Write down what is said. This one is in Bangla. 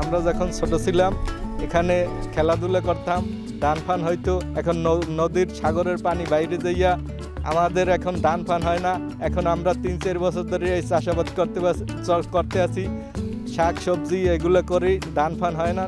আমরা যখন ছোট ছিলাম এখানে খেলাধুলা করতাম। ডান ফান হয়তো এখন নদীর সাগরের পানি বাইরে যাইয়া আমাদের এখন ডান ফান হয় না। এখন আমরা তিন, চার বছর ধরে এই চাষাবাদ করতে করতে আছি। শাক, সবজি এগুলো করি ডান ফান হয় না।